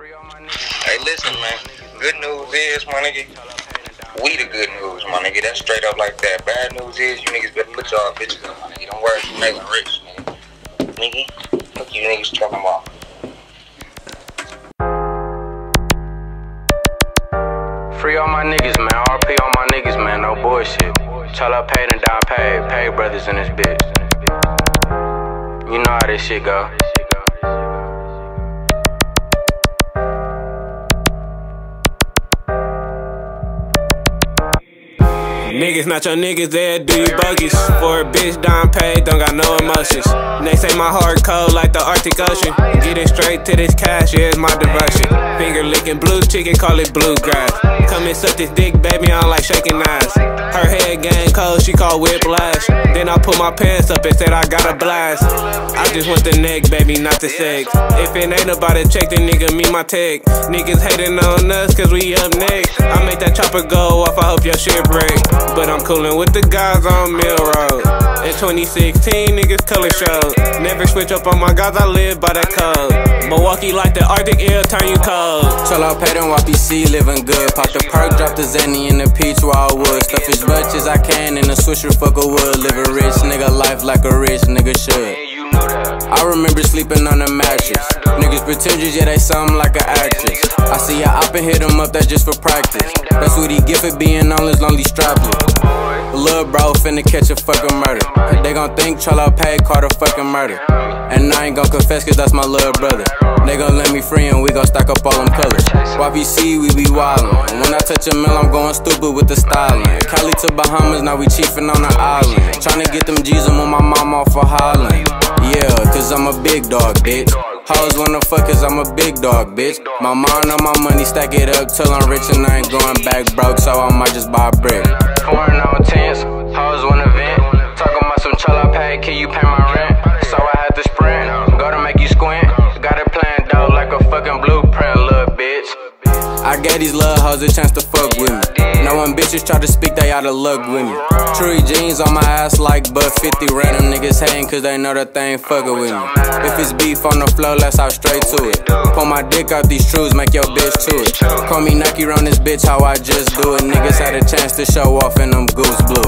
Hey, listen, man. Good news is, my nigga, we the good news, my nigga. That's straight up like that. Bad news is, you niggas better look y'all bitches up, my nigga. Don't worry, you making rich, nigga. Nigga, fuck you niggas talking about. Free all my niggas, man. RP all my niggas, man. No bullshit. Tell Chala paid and down paid. Paid brothers in this bitch. You know how this shit go. Niggas not your niggas, they do you buggies. For a bitch down paid, don't got no emotions. They say my heart cold like the Arctic Ocean. Getting straight to this cash, yeah, it's my diversion. Finger licking blue chicken, call it bluegrass. Come and suck this dick, baby, I don't like shaking ass. Head gang cold, she call whiplash. Then I put my pants up and said I got a blast. I just want the neck, baby, not the sex. If it ain't about it, check the nigga, me my tech. Niggas hating on us, cause we up next. I make that chopper go off, I hope your shit break. But I'm coolin' with the guys on Mill Road. In 2016, niggas color showed. Never switch up on my guys, I live by that code. Milwaukee like the Arctic, it'll turn you cold. Solo paid on YPC, living good. Pop the perk, drop the Zenny in the peach wildwood. Stuff as much as I can in a swisher, fuck a wood. Live a rich nigga life like a rich nigga should. I remember sleeping on a mattress. Niggas pretenders, yeah, they something like an actress. I see a op and hit him up, that's just for practice. That's what he get for being on his lonely strapless. Lil' bro finna catch a fucking murder. They gon' think Charlo Pay caught a fucking murder. And I ain't gon' confess cause that's my little brother. They gon' let me free and we gon' stack up all them colors. YPC, we be wildin'. And when I touch a mill, I'm going stupid with the styling. Cali to Bahamas, now we chiefin' on the island. Tryna get them G's move my mom off for Holland. Yeah, cause I'm a big dog, bitch. Hoes wanna fuck cause I'm a big dog, bitch. My mind on my money, stack it up till I'm rich and I ain't going back broke, so I might just buy a brick. I gave these love hoes a chance to fuck with me. Now when bitches try to speak, they out of luck with me. True jeans on my ass like but 50 random niggas hating cause they know that they ain't fucking with me. If it's beef on the floor, let's hop straight to it. Pull my dick out these truths, make your bitch to it. Call me Nike run this bitch how I just do it. Niggas had a chance to show off and them goose it.